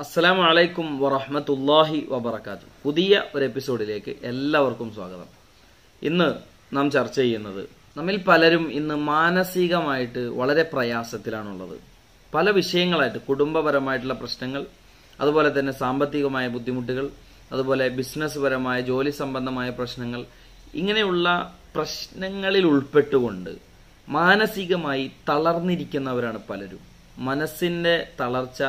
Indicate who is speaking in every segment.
Speaker 1: അസ്സലാമു അലൈക്കും വറഹമത്തല്ലാഹി വബർക്കാത്തു പുതിയ ഒരു എപ്പിസോഡിലേക്ക് എല്ലാവർക്കും സ്വാഗതം. ഇന്ന് നാം ചർച്ച ചെയ്യുന്നത് നമ്മിൽ പലരും ഇന്ന് മാനസികമായിട്ട് വളരെ പ്രയാസത്തിലാണുള്ളത്. പല വിഷയങ്ങളായിട്ട് കുടുംബപരമായിട്ടുള്ള പ്രശ്നങ്ങൾ അതുപോലെ തന്നെ സാമ്പത്തികമായ ബുദ്ധിമുട്ടുകൾ അതുപോലെ ബിസിനസ് പരമായ ജോലി സംബന്ധമായ പ്രശ്നങ്ങൾ ഇങ്ങനെയുള്ള പ്രശ്നങ്ങളിൽ ഉൾപ്പെട്ടുകൊണ്ട് മാനസികമായി തളർന്നിരിക്കുന്നവരാണ് പലരും. മനസ്സിന്റെ തളർച്ച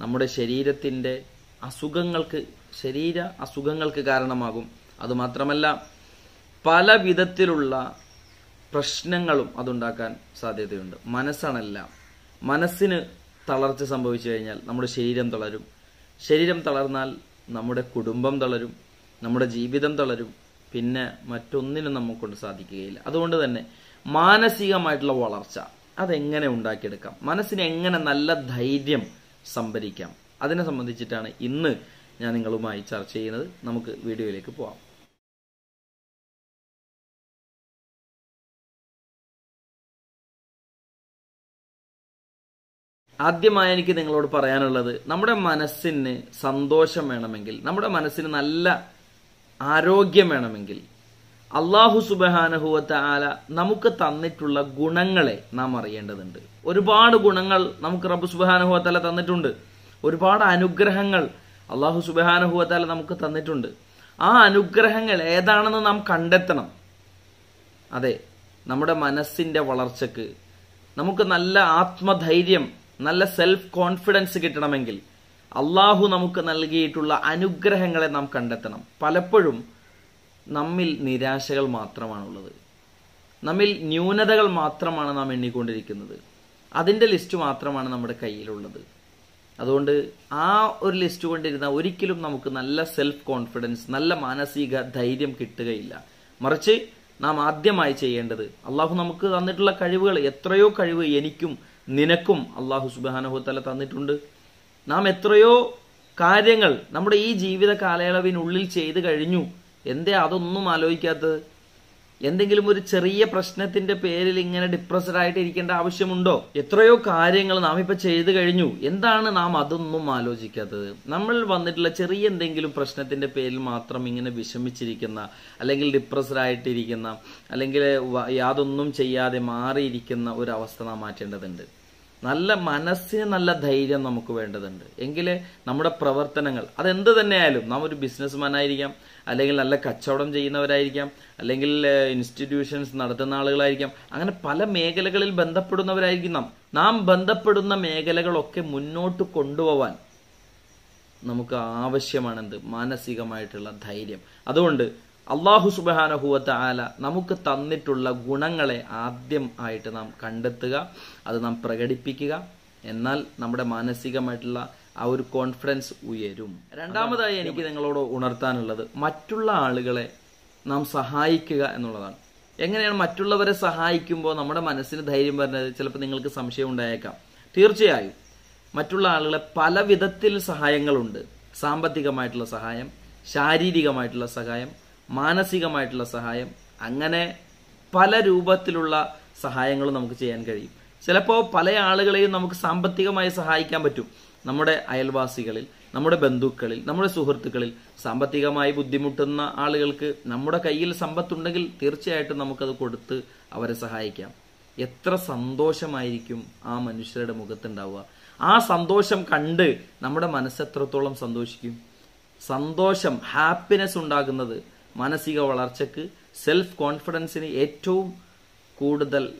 Speaker 1: നമ്മുടെ ശരീരത്തിന്റെ അസുഖങ്ങൾക്ക് ശരീര അസുഖങ്ങൾക്ക് കാരണമാകും. അതുമാത്രമല്ല പല വിധത്തിലുള്ള പ്രശ്നങ്ങളും അതുണ്ടാക്കാൻ സാധ്യതയുണ്ട്. മനസ്സാണല്ല. മനസ്സിന് തളർച്ച സംഭവിച്ചു കഴിഞ്ഞാൽ നമ്മുടെ ശരീരം തളരും. ശരീരം തളർന്നാൽ നമ്മുടെ കുടുംബം തളരും. നമ്മുടെ ജീവിതം തളരും. പിന്നെ മറ്റൊന്നിനും നമുക്കൊണ്ട് സാധിക്കുകയില്ല. അതുകൊണ്ട് തന്നെ മാനസികമായിട്ടുള്ള വളർച്ച അതെങ്ങനെ ഉണ്ടാക്കിയെടുക്കാം? മനസ്സിന് എങ്ങനെ നല്ല ധൈര്യം സംഭരിക്കാം. അതിനെ സംബന്ധിച്ചിട്ടാണ് ഇന്ന് ഞാൻ നിങ്ങളുമായി ചർച്ച ചെയ്യുന്നത്. നമുക്ക് വീഡിയോയിലേക്ക് പോവാം. ആദ്യമായി എനിക്ക് നിങ്ങളോട് പറയാനുള്ളത് നമ്മുടെ മനസ്സിന് സന്തോഷം വേണമെങ്കിൽ നമ്മുടെ മനസ്സിന് നല്ല ആരോഗ്യം വേണമെങ്കിൽ അള്ളാഹു സുബഹാനഹുവത്ത ആല നമുക്ക് തന്നിട്ടുള്ള ഗുണങ്ങളെ നാം അറിയേണ്ടതുണ്ട്. ഒരുപാട് ഗുണങ്ങൾ നമുക്ക് റബ്ബ് സുബഹാനഹുവത്തല തന്നിട്ടുണ്ട്. ഒരുപാട് അനുഗ്രഹങ്ങൾ അള്ളാഹു സുബഹാനഹുവത്താല നമുക്ക് തന്നിട്ടുണ്ട്. ആ അനുഗ്രഹങ്ങൾ ഏതാണെന്ന് നാം കണ്ടെത്തണം. അതെ നമ്മുടെ മനസ്സിന്റെ വളർച്ചക്ക് നമുക്ക് നല്ല ആത്മധൈര്യം നല്ല സെൽഫ് കോൺഫിഡൻസ് കിട്ടണമെങ്കിൽ അള്ളാഹു നമുക്ക് നൽകിയിട്ടുള്ള അനുഗ്രഹങ്ങളെ നാം കണ്ടെത്തണം. പലപ്പോഴും നമ്മിൽ നിരാശകൾ മാത്രമാണുള്ളത്. നമ്മിൽ ന്യൂനതകൾ മാത്രമാണ് നാം എണ്ണിക്കൊണ്ടിരിക്കുന്നത്. അതിന്റെ ലിസ്റ്റ് മാത്രമാണ് നമ്മുടെ കയ്യിലുള്ളത്. അതുകൊണ്ട് ആ ഒരു ലിസ്റ്റ് കൊണ്ടിരുന്ന ഒരിക്കലും നമുക്ക് നല്ല സെൽഫ് കോൺഫിഡൻസ് നല്ല മാനസിക ധൈര്യം കിട്ടുകയില്ല. മറിച്ച് നാം ആദ്യമായി ചെയ്യേണ്ടത് അള്ളാഹു നമുക്ക് തന്നിട്ടുള്ള കഴിവുകൾ എത്രയോ കഴിവ് എനിക്കും നിനക്കും അള്ളാഹു സുബാനഹുത്തല തന്നിട്ടുണ്ട്. നാം എത്രയോ കാര്യങ്ങൾ നമ്മുടെ ഈ ജീവിത കാലയളവിനുള്ളിൽ ചെയ്തു കഴിഞ്ഞു. എന്തേ അതൊന്നും ആലോചിക്കാത്തത്? എന്തെങ്കിലും ഒരു ചെറിയ പ്രശ്നത്തിന്റെ പേരിൽ ഇങ്ങനെ ഡിപ്രസ്ഡ് ആയിട്ട് ഇരിക്കേണ്ട ആവശ്യമുണ്ടോ? എത്രയോ കാര്യങ്ങൾ നാം ഇപ്പൊ ചെയ്തു കഴിഞ്ഞു. എന്താണ് നാം അതൊന്നും ആലോചിക്കാത്തത്? നമ്മൾ വന്നിട്ടുള്ള ചെറിയ എന്തെങ്കിലും പ്രശ്നത്തിന്റെ പേരിൽ മാത്രം ഇങ്ങനെ വിഷമിച്ചിരിക്കുന്ന അല്ലെങ്കിൽ ഡിപ്രസ്ഡ് ആയിട്ടിരിക്കുന്ന അല്ലെങ്കിൽ യാതൊന്നും ചെയ്യാതെ മാറിയിരിക്കുന്ന ഒരു അവസ്ഥ നാം മാറ്റേണ്ടതുണ്ട്. നല്ല മനസ്സിന് നല്ല ധൈര്യം നമുക്ക് വേണ്ടതുണ്ട്. എങ്കിലേ നമ്മുടെ പ്രവർത്തനങ്ങൾ അതെന്ത് തന്നെയായാലും നാം ഒരു ബിസിനസ്മാൻ ആയിരിക്കാം അല്ലെങ്കിൽ നല്ല കച്ചവടം ചെയ്യുന്നവരായിരിക്കാം അല്ലെങ്കിൽ ഇൻസ്റ്റിറ്റ്യൂഷൻസ് നടത്തുന്ന ആളുകളായിരിക്കാം. അങ്ങനെ പല മേഖലകളിൽ ബന്ധപ്പെടുന്നവരായിരിക്കും നാം. നാം ബന്ധപ്പെടുന്ന മേഖലകളൊക്കെ മുന്നോട്ട് കൊണ്ടുപോവാൻ നമുക്ക് ആവശ്യമാണെന്ത്? മാനസികമായിട്ടുള്ള ധൈര്യം. അതുകൊണ്ട് അള്ളാഹു സുബാനഹുവത്ത ആല നമുക്ക് തന്നിട്ടുള്ള ഗുണങ്ങളെ ആദ്യം ആയിട്ട് നാം കണ്ടെത്തുക അത് നാം പ്രകടിപ്പിക്കുക. എന്നാൽ നമ്മുടെ മാനസികമായിട്ടുള്ള ആ ഒരു കോൺഫിഡൻസ് ഉയരും. രണ്ടാമതായി എനിക്ക് നിങ്ങളോട് ഉണർത്താനുള്ളത് മറ്റുള്ള ആളുകളെ നാം സഹായിക്കുക എന്നുള്ളതാണ്. എങ്ങനെയാണ് മറ്റുള്ളവരെ സഹായിക്കുമ്പോൾ നമ്മുടെ മനസ്സിന് ധൈര്യം വരുന്നത്? ചിലപ്പോൾ നിങ്ങൾക്ക് സംശയം ഉണ്ടായേക്കാം. തീർച്ചയായും മറ്റുള്ള ആളുകളെ പല വിധത്തിൽ സഹായങ്ങളുണ്ട്. സാമ്പത്തികമായിട്ടുള്ള സഹായം ശാരീരികമായിട്ടുള്ള സഹായം മാനസികമായിട്ടുള്ള സഹായം അങ്ങനെ പല രൂപത്തിലുള്ള സഹായങ്ങളും നമുക്ക് ചെയ്യാൻ കഴിയും. ചിലപ്പോൾ പല ആളുകളെയും നമുക്ക് സാമ്പത്തികമായി സഹായിക്കാൻ പറ്റും. നമ്മുടെ അയൽവാസികളിൽ നമ്മുടെ ബന്ധുക്കളിൽ നമ്മുടെ സുഹൃത്തുക്കളിൽ സാമ്പത്തികമായി ബുദ്ധിമുട്ടുന്ന ആളുകൾക്ക് നമ്മുടെ കയ്യിൽ സമ്പത്തുണ്ടെങ്കിൽ തീർച്ചയായിട്ടും നമുക്കത് കൊടുത്ത് അവരെ സഹായിക്കാം. എത്ര സന്തോഷമായിരിക്കും ആ മനുഷ്യരുടെ മുഖത്തുണ്ടാവുക. ആ സന്തോഷം കണ്ട് നമ്മുടെ മനസ്സ് എത്രത്തോളം സന്തോഷിക്കും? സന്തോഷം ഹാപ്പിനെസ് ഉണ്ടാകുന്നത് മാനസിക വളർച്ചയ്ക്ക് സെൽഫ് കോൺഫിഡൻസിന് ഏറ്റവും കൂടുതൽ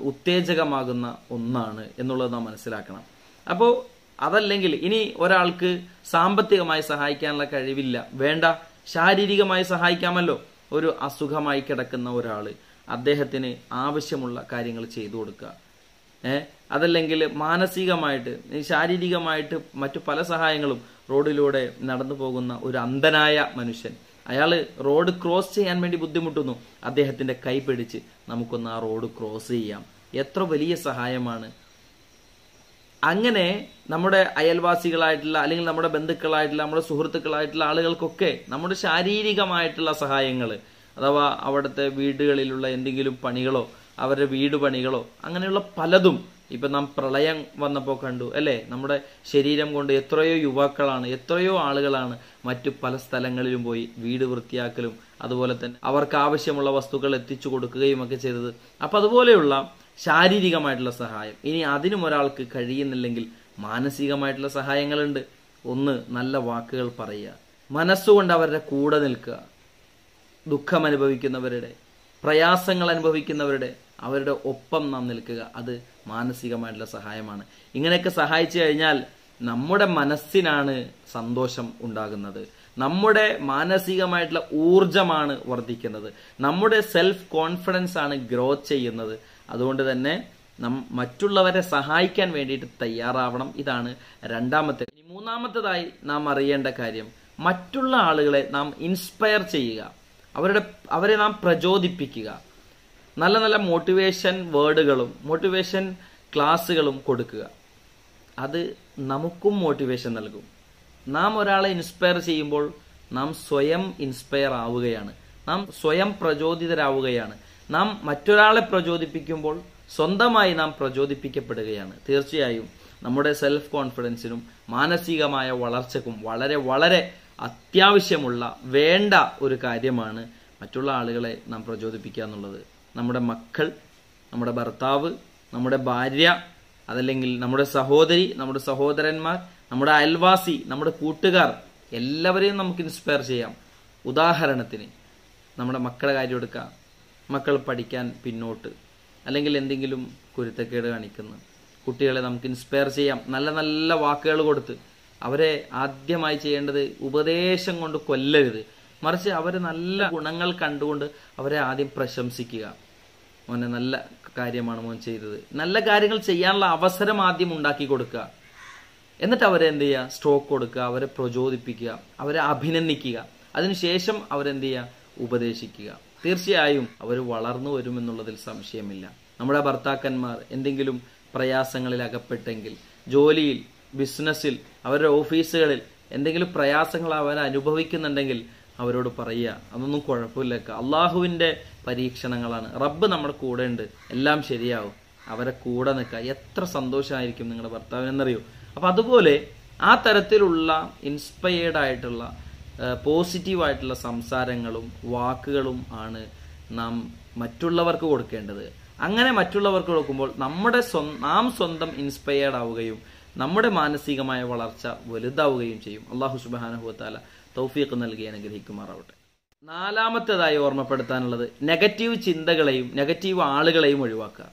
Speaker 1: ഉത്തേജകമാകുന്ന ഒന്നാണ് എന്നുള്ളത് നാം മനസ്സിലാക്കണം. അപ്പോൾ അതല്ലെങ്കിൽ ഇനി ഒരാൾക്ക് സാമ്പത്തികമായി സഹായിക്കാനുള്ള കഴിവില്ല. വേണ്ട. ശാരീരികമായി സഹായിക്കാമല്ലോ. ഒരു അസുഖമായി കിടക്കുന്ന ഒരാൾ അദ്ദേഹത്തിന് ആവശ്യമുള്ള കാര്യങ്ങൾ ചെയ്തു കൊടുക്കുക. ഏഹ് അതല്ലെങ്കിൽ മാനസികമായിട്ട് ശാരീരികമായിട്ട് മറ്റു പല സഹായങ്ങളും റോഡിലൂടെ നടന്നു പോകുന്ന ഒരു അന്ധനായ മനുഷ്യൻ അയാൾ റോഡ് ക്രോസ് ചെയ്യാൻ വേണ്ടി ബുദ്ധിമുട്ടുന്നു. അദ്ദേഹത്തിന്റെ കൈ പിടിച്ച് നമുക്കൊന്ന് ആ റോഡ് ക്രോസ് ചെയ്യാം. എത്ര വലിയ സഹായമാണ്. അങ്ങനെ നമ്മുടെ അയൽവാസികളായിട്ടുള്ള അല്ലെങ്കിൽ നമ്മുടെ ബന്ധുക്കളായിട്ടുള്ള നമ്മുടെ സുഹൃത്തുക്കളായിട്ടുള്ള ആളുകൾക്കൊക്കെ നമ്മുടെ ശാരീരികമായിട്ടുള്ള സഹായങ്ങൾ അഥവാ അവിടുത്തെ വീടുകളിലുള്ള എന്തെങ്കിലും പണികളോ അവരുടെ വീട് പണികളോ അങ്ങനെയുള്ള പലതും ഇപ്പൊ നാം പ്രളയം വന്നപ്പോൾ കണ്ടു അല്ലേ? നമ്മുടെ ശരീരം കൊണ്ട് എത്രയോ യുവാക്കളാണ് എത്രയോ ആളുകളാണ് മറ്റു പല സ്ഥലങ്ങളിലും പോയി വീട് വൃത്തിയാക്കലും അതുപോലെ തന്നെ അവർക്ക് ആവശ്യമുള്ള വസ്തുക്കൾ എത്തിച്ചു കൊടുക്കുകയും ഒക്കെ ചെയ്തത്. അപ്പൊ അതുപോലെയുള്ള ശാരീരികമായിട്ടുള്ള സഹായം. ഇനി അതിനും ഒരാൾക്ക് കഴിയുന്നില്ലെങ്കിൽ മാനസികമായിട്ടുള്ള സഹായങ്ങളുണ്ട്. ഒന്ന് നല്ല വാക്കുകൾ പറയുക. മനസ്സുകൊണ്ട് അവരുടെ കൂടെ നിൽക്കുക. ദുഃഖം അനുഭവിക്കുന്നവരുടെ പ്രയാസങ്ങൾ അനുഭവിക്കുന്നവരുടെ അവരുടെ ഒപ്പം നാം നിൽക്കുക അത് മാനസികമായിട്ടുള്ള സഹായമാണ്. ഇങ്ങനെയൊക്കെ സഹായിച്ചു കഴിഞ്ഞാൽ നമ്മുടെ മനസ്സിനാണ് സന്തോഷം ഉണ്ടാകുന്നത്. നമ്മുടെ മാനസികമായിട്ടുള്ള ഊർജമാണ് വർദ്ധിക്കുന്നത്. നമ്മുടെ സെൽഫ് കോൺഫിഡൻസ് ആണ് ഗ്രോ ചെയ്യുന്നത്. അതുകൊണ്ട് തന്നെ നം മറ്റുള്ളവരെ സഹായിക്കാൻ വേണ്ടിയിട്ട് തയ്യാറാവണം. ഇതാണ് രണ്ടാമത്തെ. ഇനി മൂന്നാമത്തേതായി നാം അറിയേണ്ട കാര്യം മറ്റുള്ള ആളുകളെ നാം ഇൻസ്പയർ ചെയ്യുക. അവരുടെ അവരെ നാം പ്രചോദിപ്പിക്കുക. നല്ല നല്ല മോട്ടിവേഷൻ വേർഡുകളും മോട്ടിവേഷൻ ക്ലാസ്സുകളും കൊടുക്കുക. അത് നമുക്കും മോട്ടിവേഷൻ നൽകും. നാം ഒരാളെ ഇൻസ്പയർ ചെയ്യുമ്പോൾ നാം സ്വയം ഇൻസ്പയർ ആവുകയാണ്. നാം സ്വയം പ്രചോദിതരാവുകയാണ്. നാം മറ്റൊരാളെ പ്രചോദിപ്പിക്കുമ്പോൾ സ്വന്തമായി നാം പ്രചോദിപ്പിക്കപ്പെടുകയാണ്. തീർച്ചയായും നമ്മുടെ സെൽഫ് കോൺഫിഡൻസിനും മാനസികമായ വളർച്ചക്കും വളരെ വളരെ അത്യാവശ്യമുള്ള വേണ്ട ഒരു കാര്യമാണ് മറ്റുള്ള ആളുകളെ നാം പ്രചോദിപ്പിക്കുക എന്നുള്ളത്. നമ്മുടെ മക്കൾ നമ്മുടെ ഭർത്താവ് നമ്മുടെ ഭാര്യ അതല്ലെങ്കിൽ നമ്മുടെ സഹോദരി നമ്മുടെ സഹോദരന്മാർ നമ്മുടെ അയൽവാസി നമ്മുടെ കൂട്ടുകാർ എല്ലാവരെയും നമുക്ക് ഇൻസ്പയർ ചെയ്യാം. ഉദാഹരണത്തിന് നമ്മുടെ മക്കളെ കാര്യം എടുക്കാം. മക്കൾ പഠിക്കാൻ പിന്നോട്ട്. അല്ലെങ്കിൽ എന്തെങ്കിലും കുരുത്തക്കേട് കാണിക്കുന്നു. കുട്ടികളെ നമുക്ക് ഇൻസ്പയർ ചെയ്യാം. നല്ല നല്ല വാക്കുകൾ കൊടുത്ത് അവരെ ആദ്യമായി ചെയ്യേണ്ടത് ഉപദേശം കൊണ്ട് കൊല്ലരുത്. മറിച്ച് അവരെ നല്ല ഗുണങ്ങൾ കണ്ടുകൊണ്ട് അവരെ ആദ്യം പ്രശംസിക്കുക. മോനെ നല്ല കാര്യമാണ് മോൻ ചെയ്തത്. നല്ല കാര്യങ്ങൾ ചെയ്യാനുള്ള അവസരം ആദ്യം ഉണ്ടാക്കി കൊടുക്കുക. എന്നിട്ട് അവരെ എന്ത് ചെയ്യുക? സ്ട്രോക്ക് കൊടുക്കുക അവരെ പ്രചോദിപ്പിക്കുക അവരെ അഭിനന്ദിക്കുക. അതിനുശേഷം അവരെന്ത് ചെയ്യുക? ഉപദേശിക്കുക. തീർച്ചയായും അവർ വളർന്നു വരുമെന്നുള്ളതിൽ സംശയമില്ല. നമ്മുടെ ഭർത്താക്കന്മാർ എന്തെങ്കിലും പ്രയാസങ്ങളിൽ അകപ്പെട്ടെങ്കിൽ ജോലിയിൽ ബിസിനസ്സിൽ അവരുടെ ഓഫീസുകളിൽ എന്തെങ്കിലും പ്രയാസങ്ങൾ അവർ അനുഭവിക്കുന്നുണ്ടെങ്കിൽ അവരോട് പറയുക. അതൊന്നും കുഴപ്പമില്ല അള്ളാഹുവിന്റെ പരീക്ഷണങ്ങളാണ്. റബ്ബ് നമ്മുടെ കൂടെ ഉണ്ട്. എല്ലാം ശരിയാവും. അവരെ കൂടെ നിൽക്കുക. എത്ര സന്തോഷമായിരിക്കും നിങ്ങളുടെ ഭർത്താവിനെന്നറിയോ? അപ്പം അതുപോലെ ആ തരത്തിലുള്ള ഇൻസ്പയേർഡ് ആയിട്ടുള്ള പോസിറ്റീവായിട്ടുള്ള സംസാരങ്ങളും വാക്കുകളും ആണ് നാം മറ്റുള്ളവർക്ക് കൊടുക്കേണ്ടത്. അങ്ങനെ മറ്റുള്ളവർക്ക് കൊടുക്കുമ്പോൾ നമ്മുടെ നാം സ്വന്തം ഇൻസ്പയേർഡ് ആവുകയും നമ്മുടെ മാനസികമായ വളർച്ച വലുതാവുകയും ചെയ്യും. അള്ളാഹു സുബാനഹുത്താല തൗഫീഖ് നൽകി അനുഗ്രഹിക്കുമാറാവട്ടെ. നാലാമത്തേതായി ഓർമ്മപ്പെടുത്താനുള്ളത് നെഗറ്റീവ് ചിന്തകളെയും നെഗറ്റീവ് ആളുകളെയും ഒഴിവാക്കുക.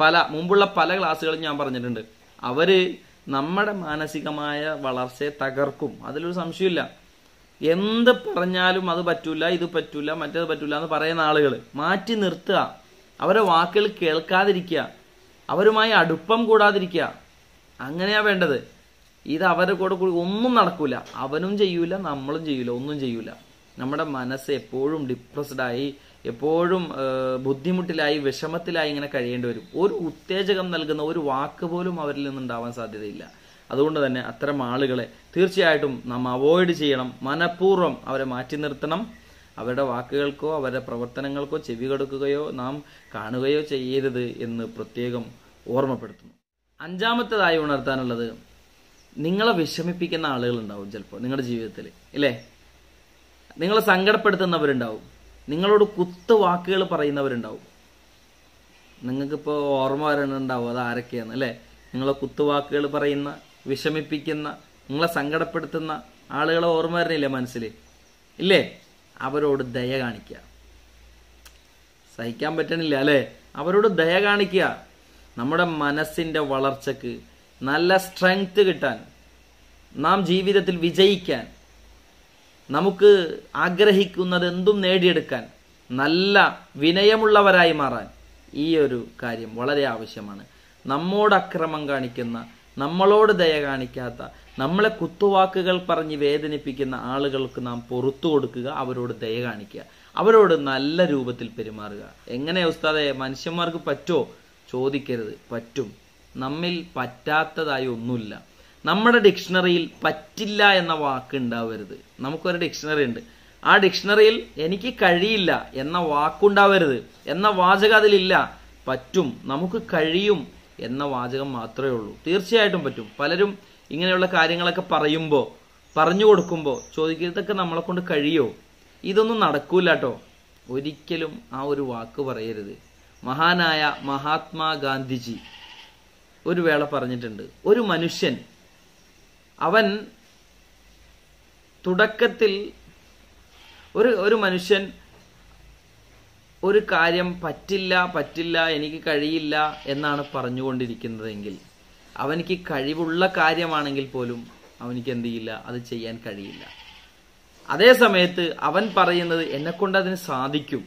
Speaker 1: പല മുമ്പുള്ള പല ക്ലാസ്സുകളും ഞാൻ പറഞ്ഞിട്ടുണ്ട്. അവർ നമ്മുടെ മാനസികമായ വളർച്ചയെ തകർക്കും. അതിലൊരു സംശയമില്ല. എന്ത് പറഞ്ഞാലും അത് പറ്റൂല ഇത് പറ്റൂല മറ്റേത് പറ്റൂല എന്ന് പറയുന്ന ആളുകൾ മാറ്റി നിർത്തുക. അവരെ വാക്കുകൾ കേൾക്കാതിരിക്കുക. അവരുമായി അടുപ്പം കൂടാതിരിക്കുക. അങ്ങനെയാ വേണ്ടത്. ഇത് അവരുടെ കൂടെ കൂടി ഒന്നും നടക്കൂല. അവനും ചെയ്യൂല നമ്മളും ചെയ്യൂല ഒന്നും ചെയ്യൂല. നമ്മുടെ മനസ്സ് എപ്പോഴും ഡിപ്രസ്ഡ് ആയി എപ്പോഴും ബുദ്ധിമുട്ടിലായി വിഷമത്തിലായി ഇങ്ങനെ കഴിയേണ്ടി വരും. ഒരു ഉത്തേജകം നൽകുന്ന ഒരു വാക്ക് പോലും അവരിൽ നിന്നുണ്ടാവാൻ സാധ്യതയില്ല. അതുകൊണ്ട് തന്നെ അത്തരം ആളുകളെ തീർച്ചയായിട്ടും നാം അവോയ്ഡ് ചെയ്യണം. മനഃപൂർവം അവരെ മാറ്റി നിർത്തണം. അവരുടെ വാക്കുകൾക്കോ അവരുടെ പ്രവർത്തനങ്ങൾക്കോ ചെവി കൊടുക്കുകയോ നാം കാണുകയോ ചെയ്യരുത് എന്ന് പ്രത്യേകം ഓർമ്മപ്പെടുത്തുന്നു. അഞ്ചാമത്തേതായി ഉണർത്താനുള്ളത് നിങ്ങളെ വിഷമിപ്പിക്കുന്ന ആളുകളുണ്ടാവും ചിലപ്പോൾ നിങ്ങളുടെ ജീവിതത്തിൽ ഇല്ലേ? നിങ്ങളെ സങ്കടപ്പെടുത്തുന്നവരുണ്ടാവും. നിങ്ങളോട് കുത്തു വാക്കുകൾ പറയുന്നവരുണ്ടാവും. നിങ്ങൾക്കിപ്പോൾ ഓർമ്മ വരണുണ്ടാവും അത് ആരൊക്കെയാണ് അല്ലേ? നിങ്ങളെ കുത്തുവാക്കുകൾ പറയുന്ന വിഷമിപ്പിക്കുന്ന നിങ്ങളെ സങ്കടപ്പെടുത്തുന്ന ആളുകളെ ഓർമ്മ വരണില്ലേ മനസ്സിൽ? ഇല്ലേ? അവരോട് ദയ കാണിക്കുക സഹിക്കാൻ പറ്റണില്ല അല്ലേ? അവരോട് ദയ കാണിക്കുക നമ്മുടെ മനസ്സിന്റെ വളർച്ചക്ക് നല്ല സ്ട്രെങ്ത് കിട്ടാൻ നാം ജീവിതത്തിൽ വിജയിക്കാൻ നമുക്ക് ആഗ്രഹിക്കുന്നത് എന്തും നേടിയെടുക്കാൻ നല്ല വിനയമുള്ളവരായി മാറാൻ ഈ ഒരു കാര്യം വളരെ ആവശ്യമാണ്. നമ്മോട് അക്രമം കാണിക്കുന്ന നമ്മളോട് ദയ കാണിക്കാത്ത നമ്മളെ കുത്തുവാക്കുകൾ പറഞ്ഞ് വേദനിപ്പിക്കുന്ന ആളുകൾക്ക് നാം പുറത്തു കൊടുക്കുക അവരോട് ദയ കാണിക്കുക അവരോട് നല്ല രൂപത്തിൽ പെരുമാറുക. എങ്ങനെ ഉസ്താദെ മനുഷ്യന്മാർക്ക് പറ്റുമോ ചോദിക്കരുത് പറ്റും. നമ്മിൽ പറ്റാത്തതായി ഒന്നുമില്ല. നമ്മുടെ ഡിക്ഷണറിയിൽ പറ്റില്ല എന്ന വാക്ക് ഉണ്ടാവരുത്. നമുക്കൊരു ഡിക്ഷണറി ഉണ്ട്. ആ ഡിക്ഷണറിയിൽ എനിക്ക് കഴിയില്ല എന്ന വാക്കുണ്ടാവരുത് എന്ന വാചകം അതിലില്ല. പറ്റും. നമുക്ക് കഴിയും എന്ന വാചകം മാത്രമേ ഉള്ളൂ. തീർച്ചയായിട്ടും പറ്റും. പലരും ഇങ്ങനെയുള്ള കാര്യങ്ങളൊക്കെ പറയുമ്പോൾ പറഞ്ഞു കൊടുക്കുമ്പോൾ ചോദിക്കുന്നതൊക്കെ നമ്മളെ കൊണ്ട് കഴിയോ? ഇതൊന്നും നടക്കൂല കേട്ടോ ഒരിക്കലും ആ ഒരു വാക്ക് പറയരുത്. മഹാനായ മഹാത്മാഗാന്ധിജി ഒരു വേള പറഞ്ഞിട്ടുണ്ട്. ഒരു മനുഷ്യൻ അവൻ തുടക്കത്തിൽ ഒരു ഒരു മനുഷ്യൻ ഒരു കാര്യം പറ്റില്ല പറ്റില്ല എനിക്ക് കഴിയില്ല എന്നാണ് പറഞ്ഞുകൊണ്ടിരിക്കുന്നതെങ്കിൽ അവനിക്ക് കഴിവുള്ള കാര്യമാണെങ്കിൽ പോലും അവനിക്ക് എന്ത് ചെയ്യില്ല അത് ചെയ്യാൻ കഴിയില്ല. അതേ സമയത്ത് അവൻ പറയുന്നത് എന്നെ കൊണ്ട് അതിന് സാധിക്കും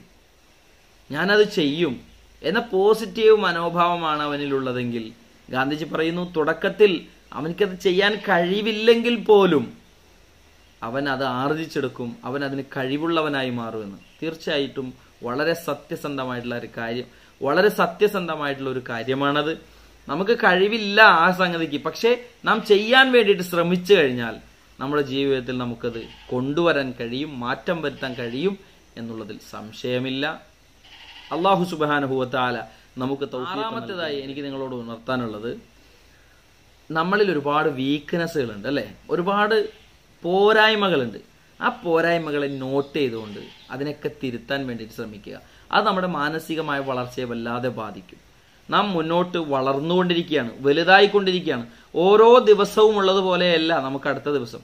Speaker 1: ഞാനത് ചെയ്യും എന്ന പോസിറ്റീവ് മനോഭാവമാണ് അവനിലുള്ളതെങ്കിൽ ഗാന്ധിജി പറയുന്നു തുടക്കത്തിൽ അവനിക്കത് ചെയ്യാൻ കഴിവില്ലെങ്കിൽ പോലും അവൻ അത് ആർജിച്ചെടുക്കും അവൻ അതിന് കഴിവുള്ളവനായി മാറുമെന്ന് തീർച്ചയായിട്ടും വളരെ സത്യസന്ധമായിട്ടുള്ള ഒരു കാര്യം വളരെ സത്യസന്ധമായിട്ടുള്ള ഒരു കാര്യമാണത്. നമുക്ക് കഴിവില്ല ആ സംഗതിക്ക് പക്ഷേ നാം ചെയ്യാൻ വേണ്ടിയിട്ട് ശ്രമിച്ചു കഴിഞ്ഞാൽ നമ്മുടെ ജീവിതത്തിൽ നമുക്കത് കൊണ്ടുവരാൻ കഴിയും മാറ്റം വരുത്താൻ കഴിയും എന്നുള്ളതിൽ സംശയമില്ല. അള്ളാഹു സുബാനുഭവത്താല നമുക്ക് ആറാമത്തേതായി എനിക്ക് നിങ്ങളോട് ഉണർത്താനുള്ളത് നമ്മളിൽ ഒരുപാട് വീക്ക്നെസ്സുകളുണ്ട് അല്ലേ? ഒരുപാട് പോരായ്മകളുണ്ട്. ആ പോരായ്മകളെ നോട്ട് ചെയ്തുകൊണ്ട് അതിനൊക്കെ തിരുത്താൻ വേണ്ടിയിട്ട് ശ്രമിക്കുക. അത് നമ്മുടെ മാനസികമായ വളർച്ചയെ വല്ലാതെ ബാധിക്കും. നാം മുന്നോട്ട് വളർന്നുകൊണ്ടിരിക്കുകയാണ് വലുതായിക്കൊണ്ടിരിക്കുകയാണ്. ഓരോ ദിവസവും ഉള്ളതുപോലെയല്ല നമുക്ക് അടുത്ത ദിവസം.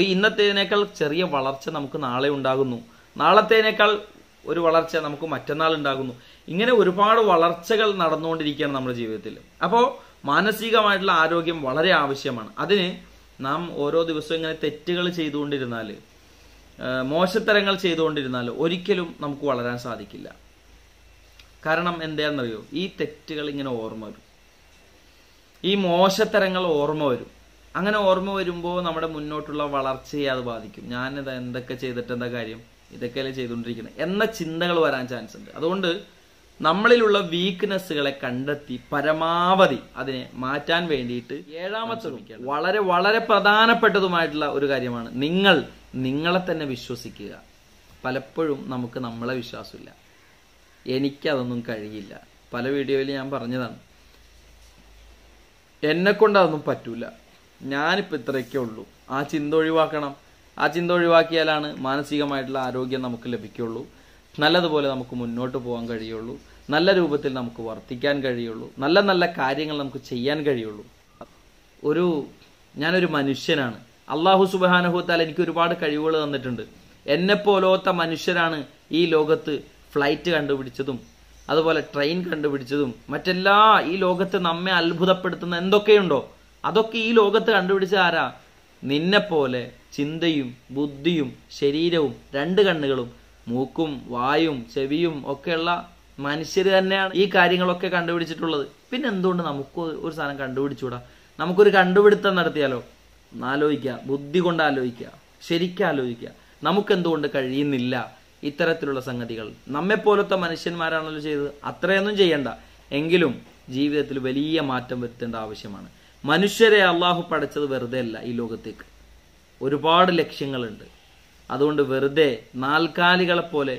Speaker 1: ഈ ഇന്നത്തേതിനേക്കാൾ ചെറിയ വളർച്ച നമുക്ക് നാളെ ഉണ്ടാകുന്നു. നാളത്തേനേക്കാൾ ഒരു വളർച്ച നമുക്ക് മറ്റന്നാൾ ഉണ്ടാകുന്നു. ഇങ്ങനെ ഒരുപാട് വളർച്ചകൾ നടന്നുകൊണ്ടിരിക്കുകയാണ് നമ്മുടെ ജീവിതത്തിൽ. അപ്പോൾ മാനസികമായിട്ടുള്ള ആരോഗ്യം വളരെ ആവശ്യമാണ്. അതിന് നാം ഓരോ ദിവസവും ഇങ്ങനെ തെറ്റുകൾ ചെയ്തുകൊണ്ടിരുന്നാൽ മോശത്തരങ്ങൾ ചെയ്തുകൊണ്ടിരുന്നാൽ ഒരിക്കലും നമുക്ക് വളരാൻ സാധിക്കില്ല. കാരണം എന്താണെന്നറിയോ? ഈ തെറ്റുകൾ ഇങ്ങനെ ഓർമ്മ വരും. ഈ മോശത്തരങ്ങൾ ഓർമ്മ വരും. അങ്ങനെ ഓർമ്മ വരുമ്പോൾ നമ്മുടെ മുന്നോട്ടുള്ള വളർച്ചയെ അത് ബാധിക്കും. ഞാൻ എന്തൊക്കെ ചെയ്തിട്ട് എന്താ കാര്യം? ഇതൊക്കെയല്ലേ ചെയ്തുകൊണ്ടിരിക്കുന്നത്. എന്ന ചിന്തകൾ വരാൻ ചാൻസ് ഉണ്ട് അതുകൊണ്ട് നമ്മളിലുള്ള വീക്ക്നെസ്സുകളെ കണ്ടെത്തി പരമാവധി അതിനെ മാറ്റാൻ വേണ്ടിയിട്ട് ഏഴാമത്തെ വളരെ വളരെ പ്രധാനപ്പെട്ടതുമായിട്ടുള്ള ഒരു കാര്യമാണ് നിങ്ങൾ നിങ്ങളെ തന്നെ വിശ്വസിക്കുക. പലപ്പോഴും നമുക്ക് നമ്മളെ വിശ്വാസമില്ല. എനിക്കതൊന്നും കഴിയില്ല. പല വീഡിയോയിൽ ഞാൻ പറഞ്ഞതാണ്. എന്നെ കൊണ്ട് അതൊന്നും പറ്റൂല. ഞാനിപ്പോൾ ഇത്രയൊക്കെ ഉള്ളൂ. ആ ചിന്ത ഒഴിവാക്കണം. ആ ചിന്ത ഒഴിവാക്കിയാലാണ് മാനസികമായിട്ടുള്ള ആരോഗ്യം നമുക്ക് ലഭിക്കുള്ളൂ നല്ലതുപോലെ നമുക്ക് മുന്നോട്ട് പോകാൻ കഴിയുള്ളൂ. നല്ല രൂപത്തിൽ നമുക്ക് വർത്തിക്കാൻ കഴിയുള്ളൂ. നല്ല നല്ല കാര്യങ്ങൾ നമുക്ക് ചെയ്യാൻ കഴിയുള്ളൂ. ഒരു ഞാനൊരു മനുഷ്യനാണ്. അള്ളാഹു സുബാനഹുത്താൽ എനിക്ക് ഒരുപാട് കഴിവുകൾ തന്നിട്ടുണ്ട്. എന്നെ പോലോത്ത മനുഷ്യരാണ് ഈ ലോകത്ത് ഫ്ലൈറ്റ് കണ്ടുപിടിച്ചതും അതുപോലെ ട്രെയിൻ കണ്ടുപിടിച്ചതും മറ്റെല്ലാ ഈ ലോകത്ത് നമ്മെ അത്ഭുതപ്പെടുത്തുന്ന എന്തൊക്കെയുണ്ടോ അതൊക്കെ ഈ ലോകത്ത് കണ്ടുപിടിച്ച ആരാ? നിന്നെപ്പോലെ ചിന്തയും ബുദ്ധിയും ശരീരവും രണ്ട് കണ്ണുകളും മൂക്കും വായും ചെവിയും ഒക്കെയുള്ള മനുഷ്യർ തന്നെയാണ് ഈ കാര്യങ്ങളൊക്കെ കണ്ടുപിടിച്ചിട്ടുള്ളത്. പിന്നെ എന്തുകൊണ്ട് നമുക്ക് ഒരു സാധനം കണ്ടുപിടിച്ചൂടാ? നമുക്കൊരു കണ്ടുപിടുത്തം നടത്തിയാലോ? ആലോചിക്കുക ബുദ്ധി കൊണ്ട് ആലോചിക്കുക. ശരിക്കും ആലോചിക്കുക. നമുക്ക് എന്തുകൊണ്ട് കഴിയുന്നില്ല ഇത്തരത്തിലുള്ള സംഗതികൾ? നമ്മെപ്പോലത്തെ മനുഷ്യന്മാരാണല്ലോ ചെയ്തത്. അത്രയൊന്നും ചെയ്യണ്ട. എങ്കിലും ജീവിതത്തിൽ വലിയ മാറ്റം വരുത്തേണ്ട ആവശ്യമാണ്. മനുഷ്യരെ അള്ളാഹു പഠിച്ചത് വെറുതെ അല്ല ഈ ലോകത്തേക്ക്. ഒരുപാട് ലക്ഷ്യങ്ങളുണ്ട്. അതുകൊണ്ട് വെറുതെ നാൽക്കാലികളെ പോലെ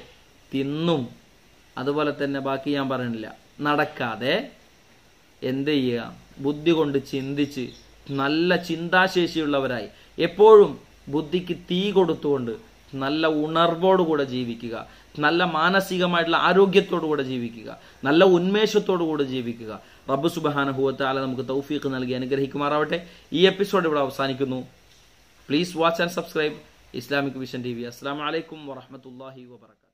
Speaker 1: തിന്നും. അതുപോലെ തന്നെ ബാക്കി ഞാൻ പറയണില്ല നടക്കാതെ എന്ത് ചെയ്യുക? ബുദ്ധി കൊണ്ട് ചിന്തിച്ച് നല്ല ചിന്താശേഷിയുള്ളവരായി. എപ്പോഴും ബുദ്ധിക്ക് തീ കൊടുത്തുകൊണ്ട് നല്ല ഉണർവോടുകൂടെ ജീവിക്കുക. നല്ല മാനസികമായിട്ടുള്ള ആരോഗ്യത്തോടു കൂടെ ജീവിക്കുക. നല്ല ഉന്മേഷത്തോടു കൂടെ ജീവിക്കുക. റബ്ബ് സുബാനഹുവത്താല നമുക്ക് തൗഫീഖ് നൽകി അനുഗ്രഹിക്കുമാറാവട്ടെ. ഈ എപ്പിസോഡ് ഇവിടെ അവസാനിക്കുന്നു. Please watch and subscribe اسلامك بشن ٹی وی السلام عليكم ورحمه الله وبركاته